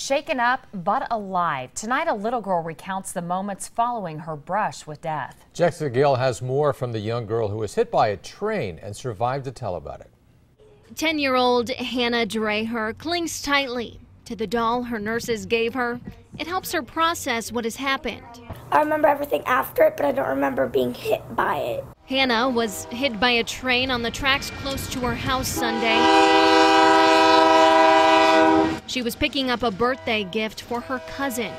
Shaken up but alive. Tonight, a little girl recounts the moments following her brush with death. Jessica Gill has more from the young girl who was hit by a train and survived to tell about it. 10 year old Hannah Dreher clings tightly to the doll her nurses gave her. It helps her process what has happened. I remember everything after it, but I don't remember being hit by it. Hannah was hit by a train on the tracks close to her house Sunday. She was picking up a birthday gift for her cousin.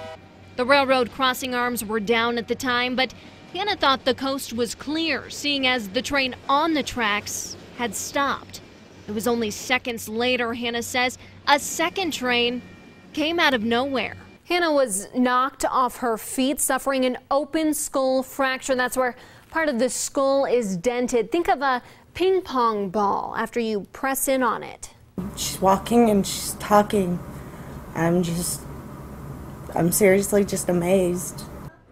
The railroad crossing arms were down at the time, but Hannah thought the coast was clear, seeing as the train on the tracks had stopped. It was only seconds later, Hannah says, a second train came out of nowhere. Hannah was knocked off her feet, suffering an open skull fracture. That's where part of the skull is dented. Think of a ping pong ball after you press in on it. She's walking and she's talking. I'm just, I'm seriously just amazed.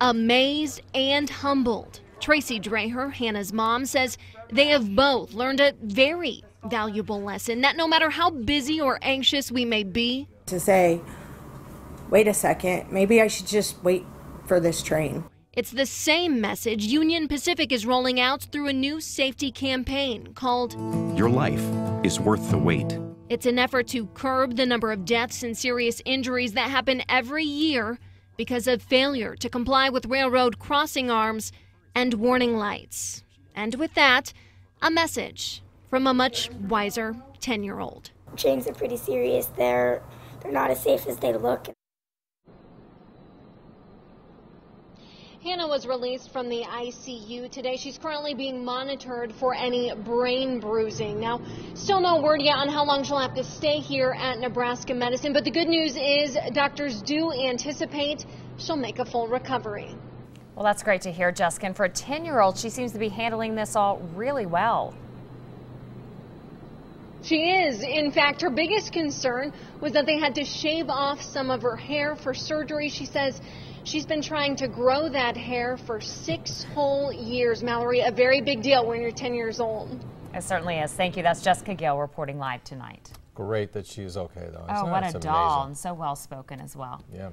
Amazed and humbled. Tracy Dreher, Hannah's mom, says they have both learned a very valuable lesson that no matter how busy or anxious we may be, To say, wait a second, maybe I should just wait for this train. It's the same message Union Pacific is rolling out through a new safety campaign called Your life is worth the wait. It's an effort to curb the number of deaths and serious injuries that happen every year because of failure to comply with railroad crossing arms and warning lights. And with that, a message from a much wiser 10 year old. Trains are pretty serious. They're they're not as safe as they look. Hannah was released from the ICU today. She's currently being monitored for any brain bruising. Now, still no word yet on how long she'll have to stay here at Nebraska Medicine, but the good news is doctors do anticipate she'll make a full recovery. Well, that's great to hear, Jessica. And for a 10 year old, she seems to be handling this all really well. She is. In fact, her biggest concern was that they had to shave off some of her hair for surgery. She says she's been trying to grow that hair for six whole years. Mallory, a very big deal when you're 10 years old. It certainly is. Thank you. That's Jessica Gill reporting live tonight. Great that she's okay, though. Oh, what a doll. amazing. And so well spoken as well. Yeah.